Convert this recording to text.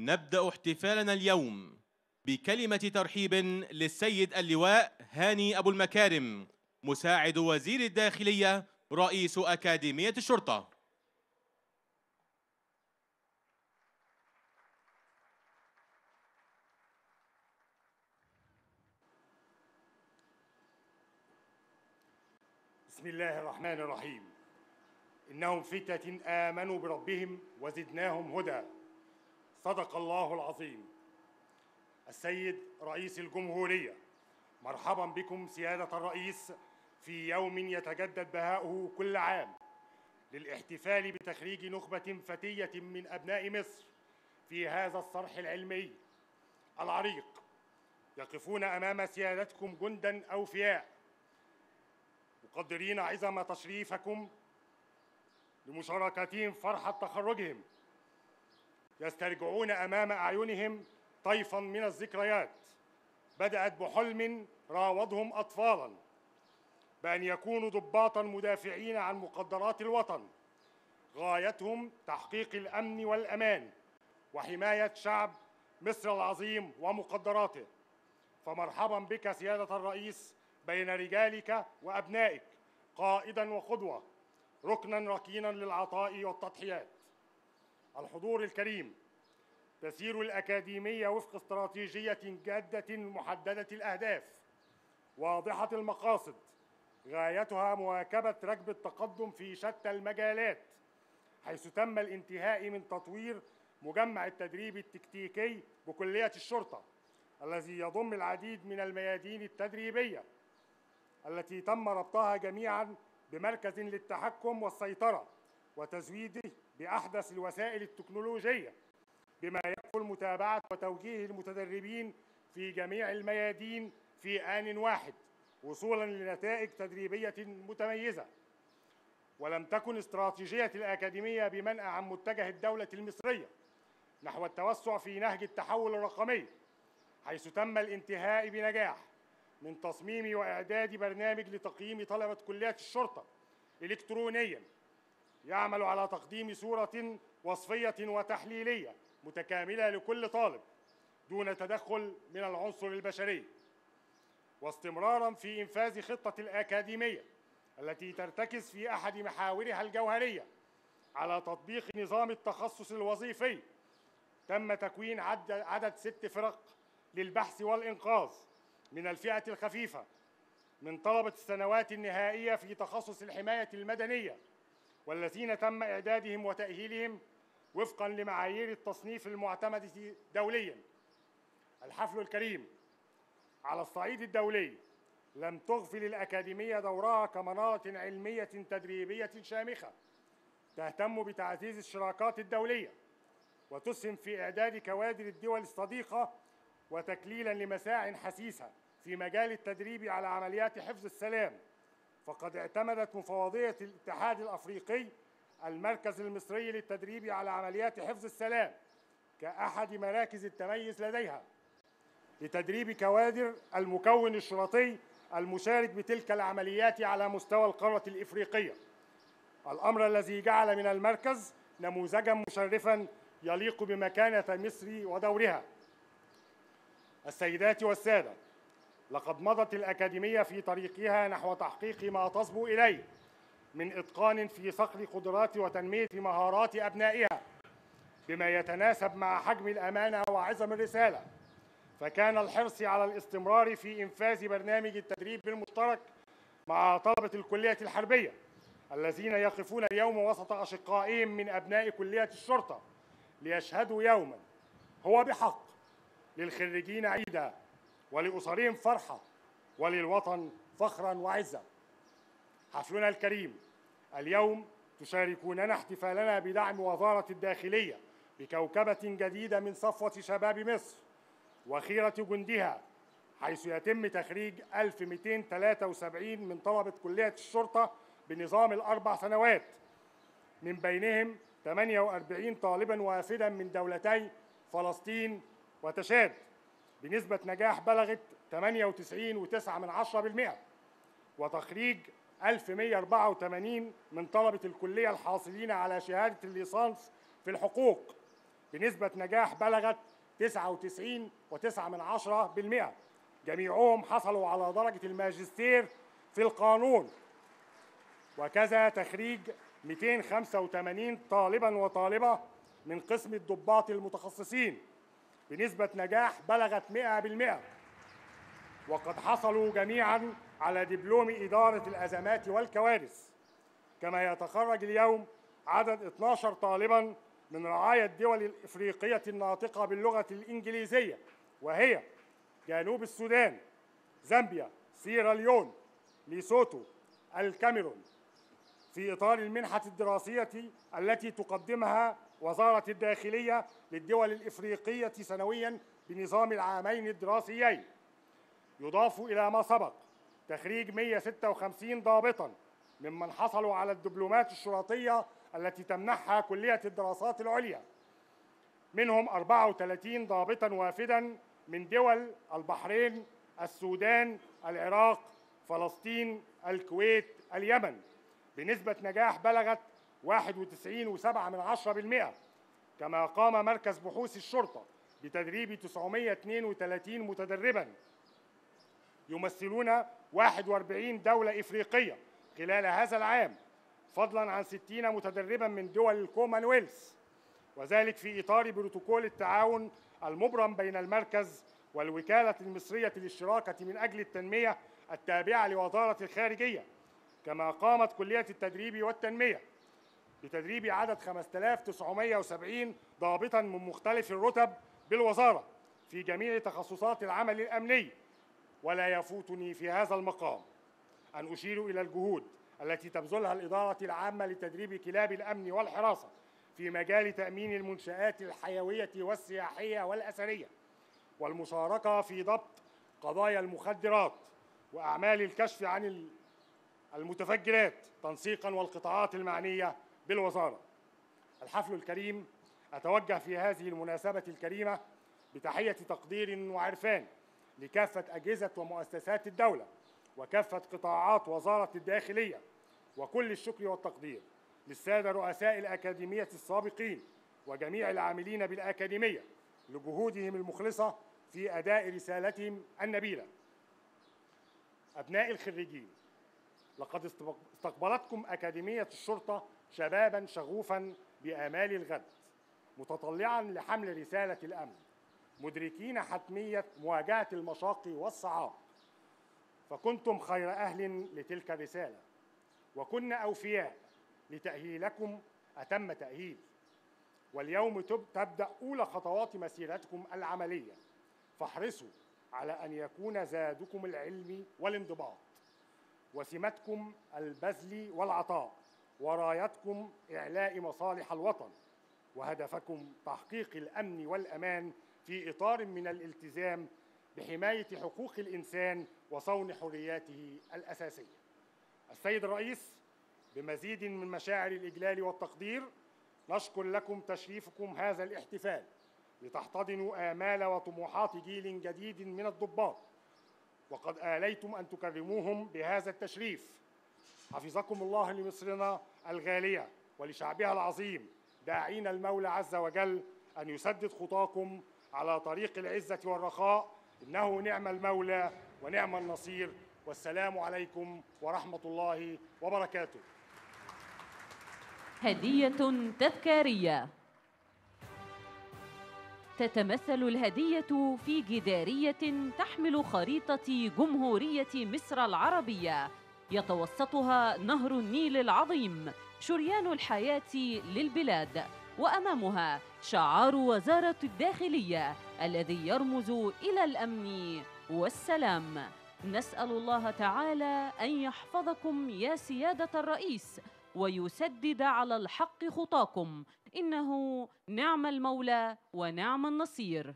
نبدأ احتفالنا اليوم بكلمة ترحيب للسيد اللواء هاني أبو المكارم مساعد وزير الداخلية رئيس أكاديمية الشرطة. بسم الله الرحمن الرحيم. إنهم فتة آمنوا بربهم وزدناهم هدى. صدق الله العظيم. السيد رئيس الجمهورية مرحبا بكم سيادة الرئيس في يوم يتجدد بهاؤه كل عام للاحتفال بتخريج نخبة فتية من أبناء مصر في هذا الصرح العلمي العريق. يقفون أمام سيادتكم جندا أوفياء مقدرين عظم تشريفكم لمشاركتهم فرحة تخرجهم. يسترجعون أمام أعينهم طيفا من الذكريات بدأت بحلم راودهم أطفالا بأن يكونوا ضباطا مدافعين عن مقدرات الوطن غايتهم تحقيق الأمن والأمان وحماية شعب مصر العظيم ومقدراته. فمرحبا بك سيادة الرئيس بين رجالك وأبنائك قائدا وقدوة ركنا ركينا للعطاء والتضحيات. الحضور الكريم. تسير الأكاديمية وفق استراتيجية جادة محددة الأهداف. واضحة المقاصد. غايتها مواكبة ركب التقدم في شتى المجالات. حيث تم الانتهاء من تطوير مجمع التدريب التكتيكي بكلية الشرطة الذي يضم العديد من الميادين التدريبية التي تم ربطها جميعا بمركز للتحكم والسيطرة. وتزويده بأحدث الوسائل التكنولوجية بما يكفل متابعة وتوجيه المتدربين في جميع الميادين في آن واحد وصولا لنتائج تدريبية متميزة. ولم تكن استراتيجية الأكاديمية بمنأى عن متجه الدولة المصرية نحو التوسع في نهج التحول الرقمي حيث تم الانتهاء بنجاح من تصميم وإعداد برنامج لتقييم طلبة كليات الشرطة إلكترونيا. يعمل على تقديم صورة وصفية وتحليلية متكاملة لكل طالب دون تدخل من العنصر البشري. واستمرارا في إنفاذ خطة الأكاديمية التي ترتكز في أحد محاورها الجوهرية على تطبيق نظام التخصص الوظيفي تم تكوين عدد, ست فرق للبحث والإنقاذ من الفئة الخفيفة من طلبة السنوات النهائية في تخصص الحماية المدنية. والذين تم إعدادهم وتأهيلهم وفقا لمعايير التصنيف المعتمدة دوليا. الحفل الكريم على الصعيد الدولي لم تغفل الأكاديمية دورها كمنارة علمية تدريبية شامخة تهتم بتعزيز الشراكات الدولية وتسهم في إعداد كوادر الدول الصديقة وتكليلا لمساع حسيسة في مجال التدريب على عمليات حفظ السلام. فقد اعتمدت مفوضية الاتحاد الأفريقي المركز المصري للتدريب على عمليات حفظ السلام كأحد مراكز التميز لديها لتدريب كوادر المكون الشرطي المشارك بتلك العمليات على مستوى القارة الإفريقية. الأمر الذي جعل من المركز نموذجا مشرفا يليق بمكانة مصر ودورها. السيدات والسادة لقد مضت الأكاديمية في طريقها نحو تحقيق ما تصبو إليه من إتقان في صقل قدرات وتنمية مهارات أبنائها. بما يتناسب مع حجم الأمانة وعظم الرسالة فكان الحرص على الاستمرار في إنفاذ برنامج التدريب المشترك مع طلبة الكلية الحربية الذين يقفون اليوم وسط أشقائهم من أبناء كلية الشرطة ليشهدوا يوما. هو بحق للخريجين عيدا ولأسرهم فرحة وللوطن فخرا وعزة حفلنا الكريم اليوم تشاركوننا احتفالنا بدعم وزارة الداخلية بكوكبة جديدة من صفوة شباب مصر وخيرة جندها حيث يتم تخريج 1273 من طلبة كلية الشرطة بنظام الأربع سنوات. من بينهم 48 طالبا وافدا من دولتي فلسطين وتشاد. بنسبة نجاح بلغت 98.9% وتخريج 1184 من طلبة الكلية الحاصلين على شهادة الليسانس في الحقوق. بنسبة نجاح بلغت 99.9% جميعهم حصلوا على درجة الماجستير في القانون. وكذا تخريج 285 طالبا وطالبة من قسم الضباط المتخصصين. بنسبة نجاح بلغت 100% وقد حصلوا جميعا على دبلوم إدارة الأزمات والكوارث. كما يتخرج اليوم عدد 12 طالبا من رعايا الدول الإفريقية الناطقة باللغة الإنجليزية وهي جنوب السودان زامبيا سيراليون ليسوتو الكاميرون. في إطار المنحة الدراسية التي تقدمها وزارة الداخلية للدول الإفريقية سنويا بنظام العامين الدراسيين. يضاف إلى ما سبق تخريج 156 ضابطا ممن حصلوا على الدبلومات الشرطية التي تمنحها كلية الدراسات العليا. منهم 34 ضابطا وافدا من دول البحرين السودان العراق فلسطين الكويت اليمن. بنسبة نجاح بلغت 91.7% كما قام مركز بحوث الشرطة بتدريب 932 متدربا. يمثلون 41 دولة إفريقية خلال هذا العام فضلا عن 60 متدربا من دول الكومنولث وذلك في إطار بروتوكول التعاون المبرم بين المركز والوكالة المصرية للشراكة من أجل التنمية التابعة لوزارة الخارجية. كما قامت كلية التدريب والتنمية بتدريب عدد 5970 ضابطا من مختلف الرتب بالوزارة في جميع تخصصات العمل الأمني ولا يفوتني في هذا المقام. أن أشير إلى الجهود التي تبذلها الإدارة العامة لتدريب كلاب الأمن والحراسة في مجال تأمين المنشآت الحيوية والسياحية والأثرية والمشاركة في ضبط قضايا المخدرات وأعمال الكشف عن المتفجرات تنسيقا والقطاعات المعنية بالوزارة. الحفل الكريم أتوجه في هذه المناسبة الكريمة بتحية تقدير وعرفان لكافة أجهزة ومؤسسات الدولة وكافة قطاعات وزارة الداخلية وكل الشكر والتقدير للسادة رؤساء الأكاديمية السابقين وجميع العاملين بالأكاديمية لجهودهم المخلصة في أداء رسالتهم النبيلة. أبناء الخريجين لقد استقبلتكم أكاديمية الشرطة شبابا شغوفا بآمال الغد متطلعا لحمل رسالة الأمن مدركين حتمية مواجهة المشاق والصعاب. فكنتم خير أهل لتلك الرسالة وكنا أوفياء لتأهيلكم أتم تأهيل. واليوم تبدأ أولى خطوات مسيرتكم العملية. فاحرصوا على أن يكون زادكم العلم والانضباط. وسمتكم البذل والعطاء ورايتكم إعلاء مصالح الوطن وهدفكم تحقيق الأمن والأمان في إطار من الالتزام بحماية حقوق الإنسان وصون حرياته الأساسية. السيد الرئيس بمزيد من مشاعر الإجلال والتقدير نشكر لكم تشريفكم هذا الاحتفال لتحتضنوا آمال وطموحات جيل جديد من الضباط. وقد آليتم أن تكرموهم بهذا التشريف. حفظكم الله لمصرنا الغالية ولشعبها العظيم. داعين المولى عز وجل أن يسدد خطاكم على طريق العزة والرخاء. إنه نعم المولى ونعم النصير. والسلام عليكم ورحمة الله وبركاته. هدية تذكارية. تتمثل الهدية في جدارية تحمل خريطة جمهورية مصر العربية. يتوسطها نهر النيل العظيم شريان الحياة للبلاد. وأمامها شعار وزارة الداخلية الذي يرمز إلى الأمن والسلام. نسأل الله تعالى أن يحفظكم يا سيادة الرئيس. ويسدد على الحق خطاكم. إنه نعم المولى ونعم النصير.